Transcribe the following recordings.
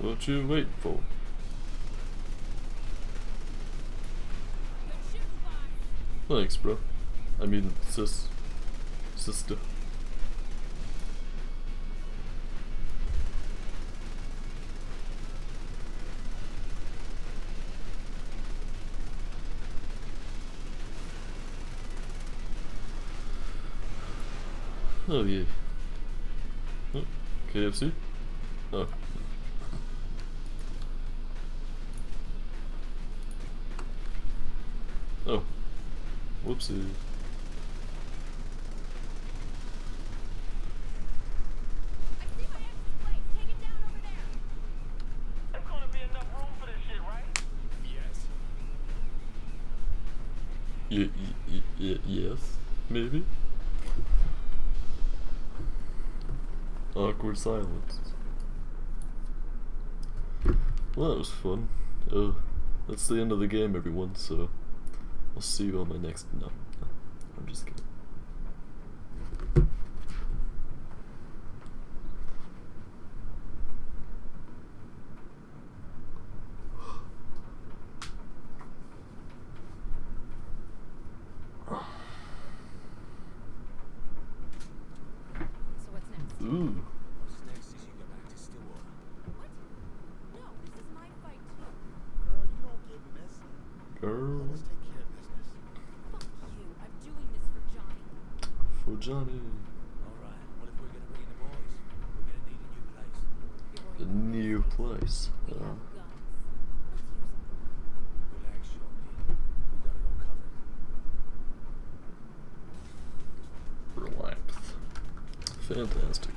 What you waiting for? Thanks, bro. I mean, sis. Sister. Oh yeah. Oh, KFC? Oh. Oh. Whoopsie. Y yes, maybe. Awkward silence. Well, that was fun. Uh, that's the end of the game, everyone, so I'll see you on my next. No, no I'm just kidding. So what's next? Ooh, What's next is you go back to Stillwater. What? No, this is my fight too. Girl, you don't get messy. girl. Let's take care of business. Fuck you. I'm doing this for Johnny. For Johnny. Alright, what if we're gonna bring in the boys? We're gonna need a new place. You're A new place. We Uh, have guns. Let's use them. Relax, Shorty. We got it all covered. relax. Fantastic.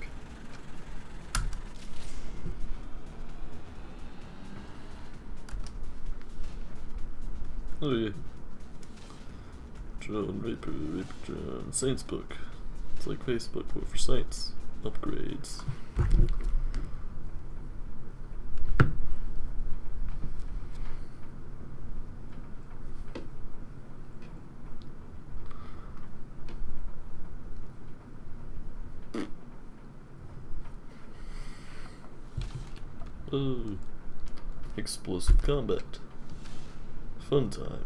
Oh yeah. John Raper, Raper John, Saints book. It's like Facebook but for sites. Upgrades. Oh. Explosive combat. Fun time.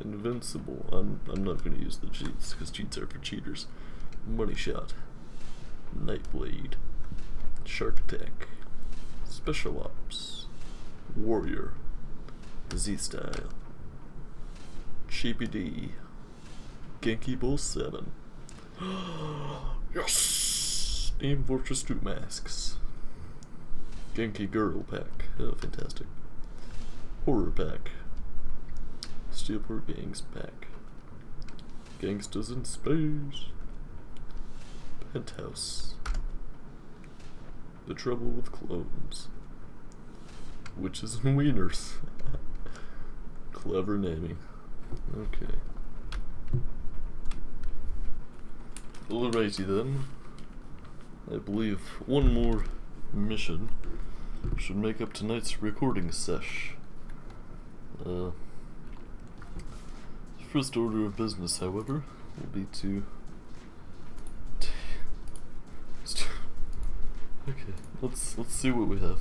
Invincible. I'm I'm not gonna use the cheats because cheats are for cheaters. Money shot. Nightblade. Shark attack. Special ops. Warrior. Z style. Cheapy D. Genki Bowl 7. yes! Team Fortress 2 masks. Genki Girl pack. Oh, fantastic. Horror pack. Steelport Gangs pack. Gangsters in space. Penthouse. The trouble with clones. Witches and wieners. Clever naming. Okay. Alrighty then. I believe one more mission should make up tonight's recording sesh. Uh, first order of business, however, will be to. Okay, let's let's see what we have.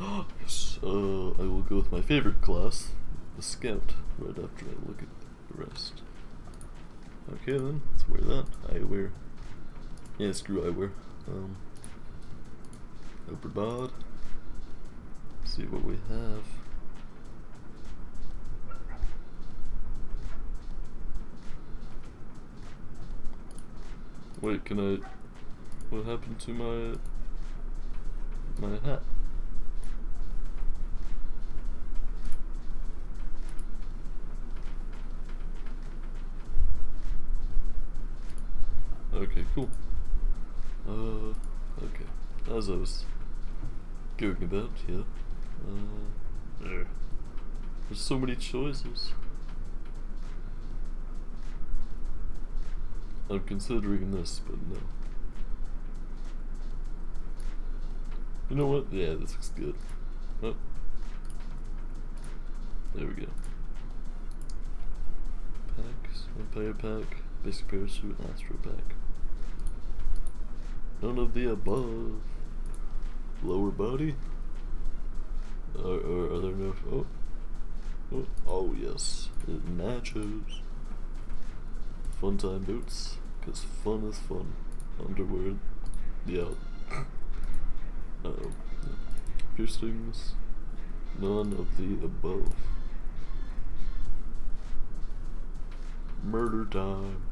Uh, yes, uh, I will go with my favorite class, the scout, right after I look at the rest. Okay then, let's wear that. I wear. Yeah, screw I wear. Um, Upper bod. See what we have. Wait, can I? What happened to my my hat? Okay, cool. Uh, okay. As I was going about, yeah. Uh. There's so many choices. I'm considering this, but no. You know what? Yeah, this looks good. Oh. There we go. Packs, Vampire Pack, Basic Parachute, Astro Pack. None of the above. lower body? Are, are, are there no? Oh, oh, oh yes, it matches. Fun time boots, cause fun is fun. Underwear, yeah. Piercings, none of the above. Murder time.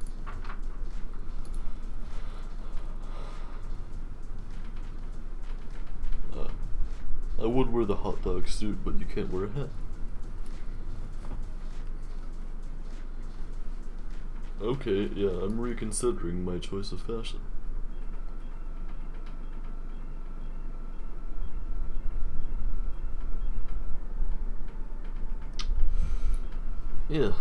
Uh, I would wear the hot dog suit, but you can't wear a hat. Okay, yeah, I'm reconsidering my choice of fashion. Yeah,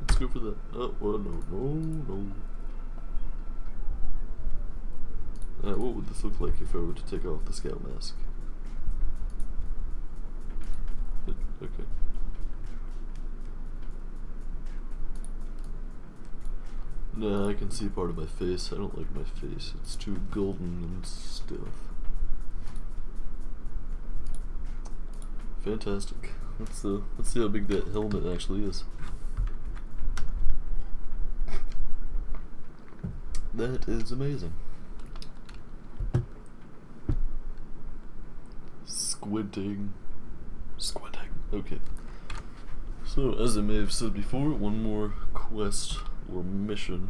let's go for that. Oh, well, no, no, no. Uh, what would this look like if I were to take off the scout mask? Okay. Nah, I can see part of my face. I don't like my face. It's too golden and stuff. Fantastic. Let's uh, let's see how big that helmet actually is. That is amazing. Squinting. Squinting. Okay. So, as I may have said before, one more quest or mission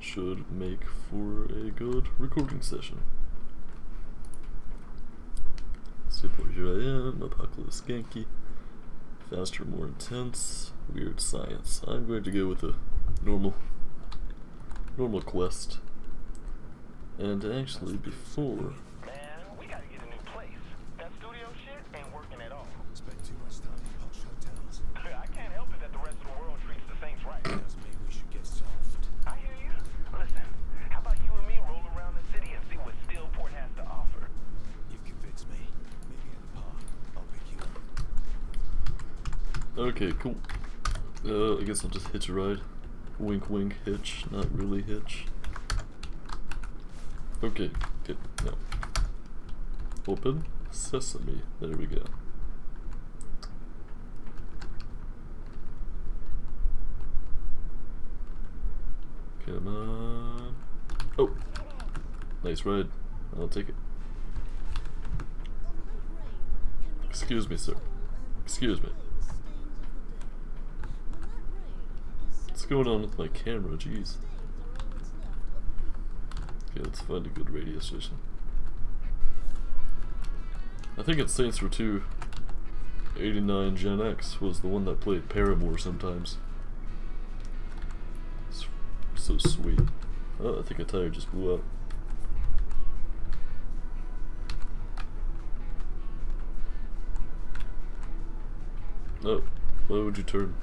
should make for a good recording session. Super, here I am, Apocalypse Genki. Faster, more intense, weird science. I'm going to go with a normal, normal quest. And actually, before Man, we gotta get a new place. That studio shit ain't working at all. Spend too much time in posh hotels. I can't help it that the rest of the world treats the Saints right. Does mean we should get soft. I hear you. Listen, how about you and me roll around the city and see what Steelport has to offer? You've convinced me. Maybe in the park. I'll pick you up. Okay, cool. Uh, I guess I'll just hitch a ride. Wink, wink, hitch. Not really hitch. Okay, good. Now, open sesame. There we go. Come on. Oh, nice ride. I'll take it. Excuse me, sir. Excuse me. Going on with my camera? Jeez. Okay, let's find a good radio station. I think it's Saints Row 2 89 Gen X was the one that played Paramore sometimes. It's so sweet. Oh, I think a tire just blew out. Oh, why would you turn?